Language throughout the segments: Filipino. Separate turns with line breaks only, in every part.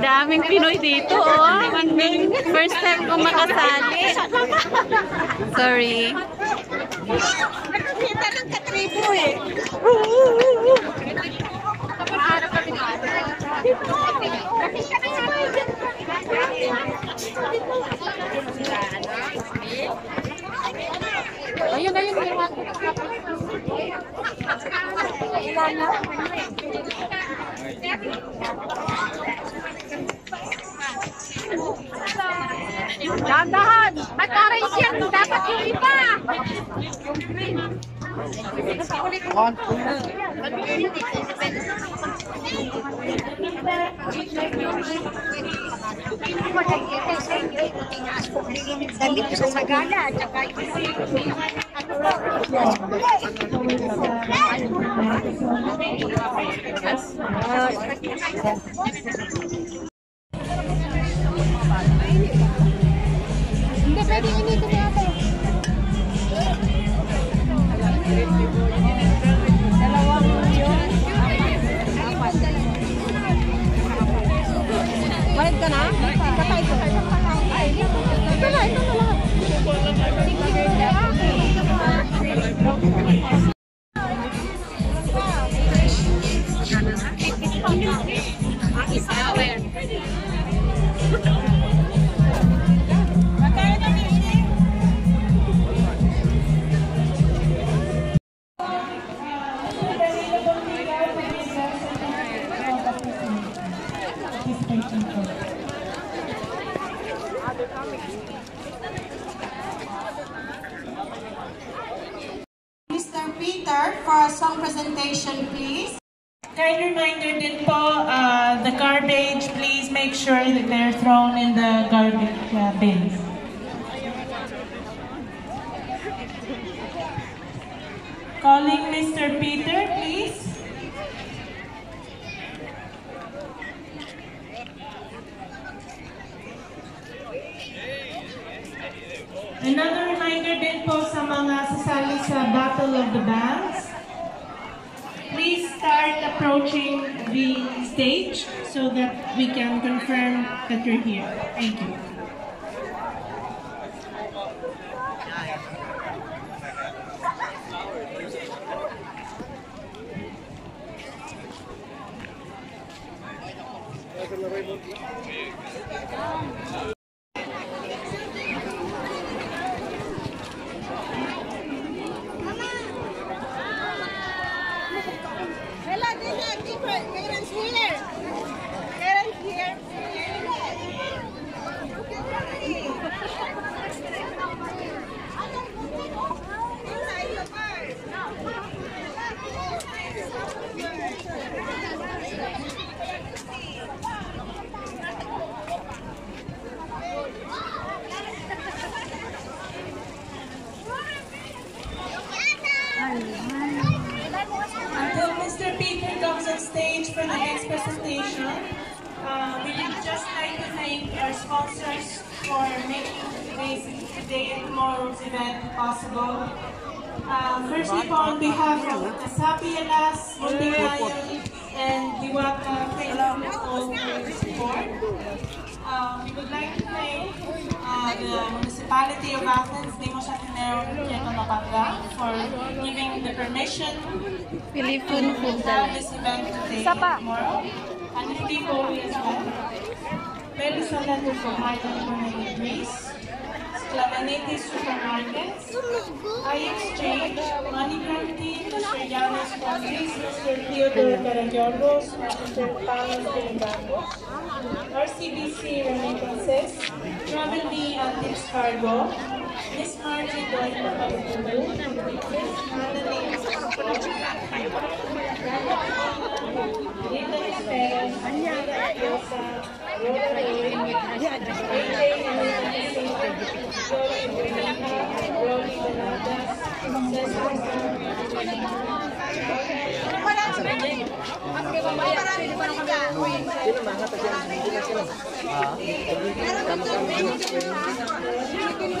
Daming Pinoy dito, oh. First time kong makasali. Sorry.
Nakakita ng katribo eh.
Ayun, ayun, ayun. Dahan-dahan! Dapat yung iba!
Dali ko sa gala, tsaka
Hindi, pwede inito niya ate. Dalawang yun. Bayad ka na?
Mr. Peter for a song presentation, please.
Kind reminder din po, uh, the garbage, please make sure that they're thrown in the garbage uh, bins. Calling Mr. Peter, please. Battle of the Bands. Please start approaching the stage so that we can confirm that you're here. Thank you. Until Mr. B on stage for the next presentation, uh, we would just like to thank our sponsors for making today's today and tomorrow's event possible. Uh, firstly on behalf of Kasapi Alas, Muntingayan, and Diwata, thank you all for your support. Uh, we would like to thank uh, the municipality of Athens, Dimos Ateneo, Mapanga, for giving the permission
Pilipin
to have this event today and tomorrow. And hindi po as well. Very salad for Cornelius Greece, Clavanetis supermarkets. I exchange money from team, Mr. Yanis Pontis, Mr. Theodore Karagiorgos, Mr. Panos Delgado, RCBC René Travel Me and Tips Cargo, Miss Marty Doyle Papagudu, Miss Madeline Rita Esperon, Rita Espesa, Pili ka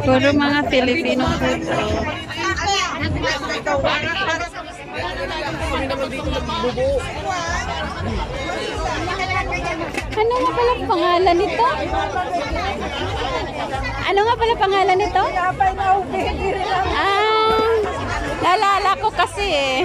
Puro mga Filipino food. Ano nga pala pangalan nito? Ano nga pala pangalan nito? Ah, lalala ko kasi eh.